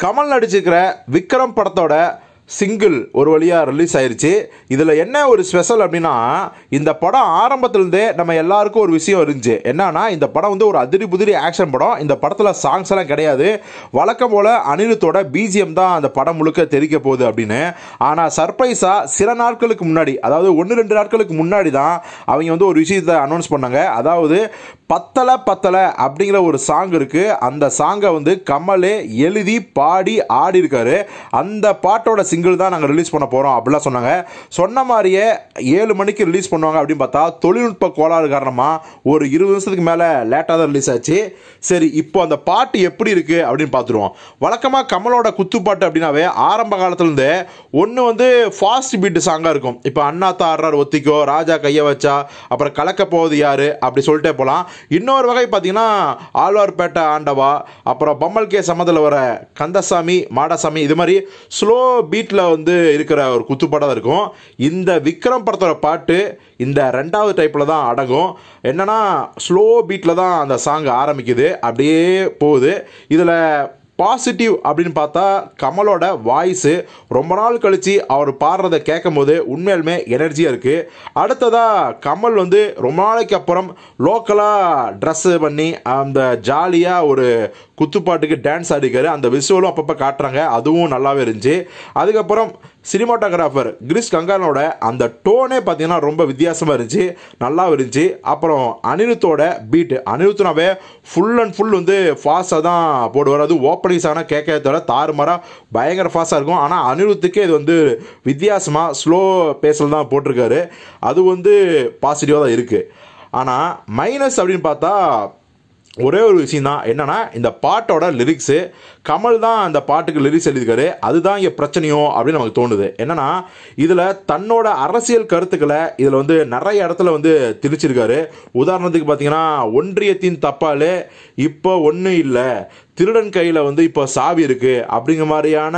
கமல் நடிச்சிருக்கிற விக்ரம் படத்தோட சிங்கிள் ஒரு வழியாக ரிலீஸ் ஆயிடுச்சு இதில் என்ன ஒரு ஸ்பெஷல் அப்படின்னா இந்த படம் ஆரம்பத்துலேருந்தே நம்ம எல்லாருக்கும் ஒரு விஷயம் இருந்துச்சு. என்னன்னா இந்த படம் வந்து ஒரு அதிரி புதிரி ஆக்ஷன் படம். இந்த படத்தில் சாங்ஸ் எல்லாம் கிடையாது. வழக்கம் போல் அனிருத்தோட பிஜிஎம் தான் அந்த படம் முழுக்க தெரிக்க போகுது அப்படின்னு. ஆனால் சர்ப்ரைஸாக சில நாட்களுக்கு முன்னாடி அதாவது ஒன்று ரெண்டு நாட்களுக்கு முன்னாடி தான் அவங்க வந்து ஒரு விஷயத்தை அனௌன்ஸ் பண்ணாங்க. அதாவது பத்தலை பத்தலை அப்படிங்கிற ஒரு சாங் இருக்கு. அந்த சாங்கை வந்து கமலே எழுதி பாடி ஆடி இருக்காரு அந்த பாட்டோட சிங்கிள் தான் நாங்கள் ரிலீஸ் பண்ண போகிறோம் அப்படிலாம் சொன்னாங்க. சொன்ன மாதிரியே ஏழு மணிக்கு ரிலீஸ் பண்ணுவாங்க அப்படின்னு பார்த்தா தொழில்நுட்ப கோளாறு காரணமாக ஒரு இருபது நிமிஷத்துக்கு மேலே லேட்டாக தான் ரிலீஸ் ஆச்சு. சரி இப்போ அந்த பாட்டு எப்படி இருக்குது அப்படின்னு பார்த்துருவோம். வழக்கமாக கமலோட குத்துப்பாட்டு அப்படின்னாவே ஆரம்ப காலத்துலேருந்தே ஒன்று வந்து ஃபாஸ்ட் பீட்டு சாங்காக இருக்கும். இப்போ அண்ணாத்தா ஆடுறார் ஒத்திக்கோ ராஜா கையை வச்சா அப்புறம் கலக்க போவது யாரு அப்படி சொல்லிட்டே போகலாம் இன்னொரு வகை பார்த்தீங்கன்னா ஆழ்வார்பேட்டை ஆண்டவா அப்புறம் பம்மல் கே சமதில் வர கந்தசாமி மாடசாமி இது மாதிரி ஸ்லோ பீட் பீட்டில் வந்து இருக்கிற ஒரு குத்துப்பாடாக இருக்கும். இந்த விக்ரம் படத்தோட பாட்டு இந்த ரெண்டாவது டைப்பில் தான் அடங்கும். என்னென்னா ஸ்லோ பீட்டில் தான் அந்த சாங் ஆரம்பிக்குது. அப்படியே போகுது. இதில் பாசிட்டிவ் அப்படின்னு பார்த்தா கமலோட வாய்ஸு ரொம்ப நாள் கழித்து அவர் பாடுறதை கேட்கும் போது உண்மையிலுமே எனர்ஜியாக இருக்குது அடுத்ததாக கமல் வந்து ரொம்ப நாளைக்கு அப்புறம் லோக்கலாக ட்ரெஸ்ஸு பண்ணி அந்த ஜாலியாக ஒரு குத்துப்பாட்டுக்கு டான்ஸ் ஆடிக்காரு. அந்த விஷுவலும் அப்பப்போ காட்டுறாங்க. அதுவும் நல்லாவே இருந்துச்சு. அதுக்கப்புறம் சினிமாட்டோகிராஃபர் கிரிஷ் கங்கானோட அந்த டோனே பார்த்தீங்கன்னா ரொம்ப வித்தியாசமாக இருந்துச்சு நல்லா இருந்துச்சு. அப்புறம் அனிருத்தோட பீட்டு அனிருத்னாவே ஃபுல் அண்ட் ஃபுல் வந்து ஃபாஸ்ட்டாக தான் போடுவார். அது ஓப்பனிங்ஸ் ஆனால் கேட்கறதோட தாறுமாறாக பயங்கர ஃபாஸ்ட்டாக இருக்கும். ஆனால் அனிருத்துக்கே இது வந்து வித்தியாசமாக ஸ்லோ பேஸில் தான் போட்டிருக்காரு. அது வந்து பாசிட்டிவாக தான் இருக்குது ஆனால் மைனஸ் அப்படின்னு பார்த்தா ஒரே ஒரு விஷயம் தான் என்னன்னா இந்த பாட்டோட லிரிக்ஸு கமல் தான் அந்த பாட்டுக்கு லிரிக்ஸ் எழுதியிருக்காரு. அதுதான் இங்கே பிரச்சனையோ அப்படின்னு நமக்கு தோணுது. என்னன்னா இதில் தன்னோட அரசியல் கருத்துக்களை இதில் வந்து நிறைய இடத்துல வந்து திணிச்சிருக்காரு. உதாரணத்துக்கு பார்த்தீங்கன்னா ஒன்றியத்தின் தப்பால் இப்போ ஒன்றும் இல்லை. திருடன் கையில் வந்து இப்போ சாவி இருக்கு அப்படிங்கிற மாதிரியான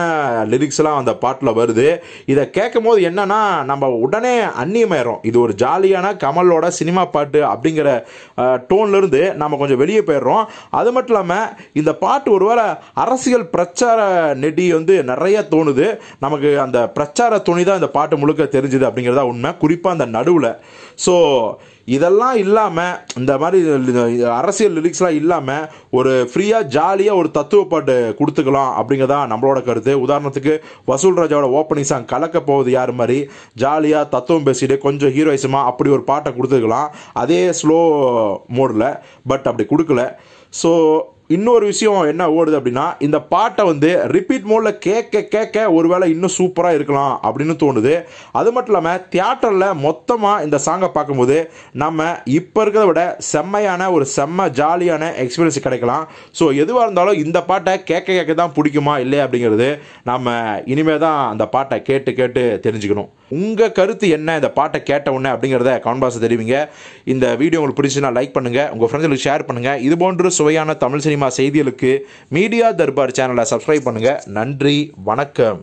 லிரிக்ஸ்லாம் அந்த பாட்டில் வருது. இதை கேட்கும் போது என்னன்னா நம்ம உடனே அந்நியமாயிரும் இது ஒரு ஜாலியான கமலோட சினிமா பாட்டு அப்படிங்கிற டோன்லேருந்து நம்ம கொஞ்சம் வெளியே போயிடுறோம். அது மட்டும் இல்லாமல் இந்த பாட்டு ஒருவேளை அரசியல் பிரச்சார நெடி வந்து நிறைய தோணுது. நமக்கு அந்த பிரச்சார துணி தான் இந்த பாட்டு முழுக்க தெரிஞ்சுது அப்படிங்கிறதா உண்மை. குறிப்பாக அந்த நடுவில். ஸோ இதெல்லாம் இல்லாமல் இந்த மாதிரி அரசியல் லிரிக்ஸ்லாம் இல்லாமல் ஒரு ஃப்ரீயாக ஜாலியாக ஒரு தத்துவ பாட்டு கொடுத்துக்கலாம் அப்படிங்கிறதா நம்மளோட கருத்து. உதாரணத்துக்கு வசூல் ராஜாவோட ஓப்பனிங் சாங் கலக்க போகுது யார் மாதிரி? ஜாலியாக தத்துவம் பேசிட்டு கொஞ்சம் ஹீரோயிசமாக அப்படி ஒரு பாட்டை கொடுத்துக்கலாம் அதே ஸ்லோ மோடில் பட் அப்படி கொடுக்கல. ஸோ இன்னொரு விஷயம் என்ன ஓடுது அப்படின்னா இந்த பாட்டை வந்து ரிப்பீட் மோடில் கேட்க கேட்க ஒருவேளை இன்னும் சூப்பராக இருக்கலாம் அப்படின்னு தோணுது. அது மட்டும் இல்லாமல் தியேட்டரில் மொத்தமாக இந்த சாங்கை பார்க்கும்போது நம்ம இப்போ இருக்கிறத விட செம்மையான ஒரு செம்ம ஜாலியான எக்ஸ்பீரியன்ஸ் கிடைக்கலாம். ஸோ எதுவாக இருந்தாலும் இந்த பாட்டை கேட்க கேட்க தான் பிடிக்குமா இல்லையா அப்படிங்கிறது நம்ம இனிமேல் தான் அந்த பாட்டை கேட்டு கேட்டு தெரிஞ்சுக்கணும். உங்கள் கருத்து என்ன? இந்த பாட்டை கேட்ட உடனே அப்படிங்கிறத கமெண்ட் தெரிவிங்க. இந்த வீடியோ உங்களுக்கு பிடிச்சுன்னா லைக் பண்ணுங்கள் உங்கள் ஃப்ரெண்ட்ஸுக்கு ஷேர் பண்ணுங்கள் இது போன்ற சுவையான தமிழ் சினிமா சினிமா செய்திகளுக்கு? மீடியா தர்பார் சேனலை சப்ஸ்கிரைப் பண்ணுங்கள் நன்றி வணக்கம்.